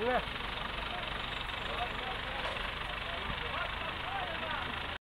Yeah.